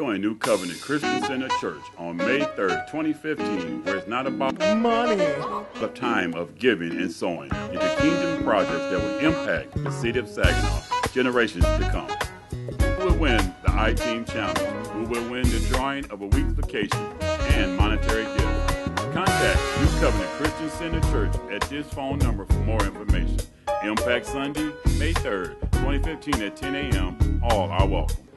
Join New Covenant Christian Center Church on May 3rd, 2015, where it's not about money, but time of giving and sowing into kingdom projects that will impact the city of Saginaw generations to come. Who will win the I-Team Challenge? Who will win the drawing of a week's vacation and monetary gift? Contact New Covenant Christian Center Church at this phone number for more information. Impact Sunday, May 3rd, 2015 at 10 a.m. All are welcome.